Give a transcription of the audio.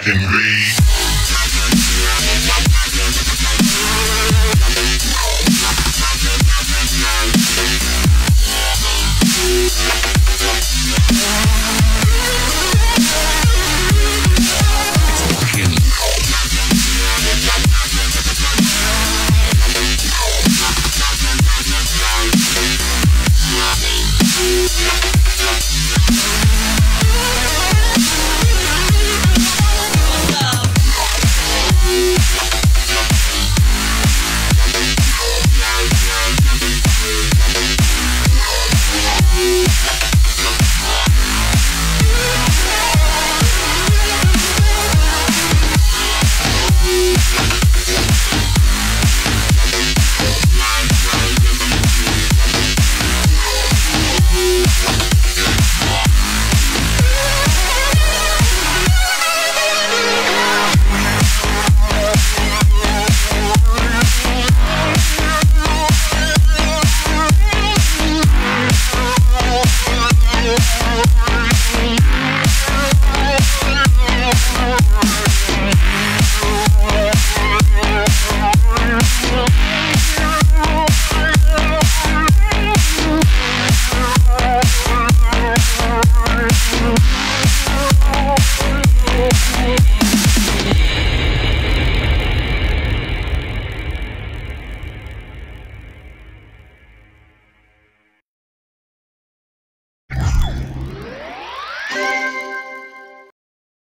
I can.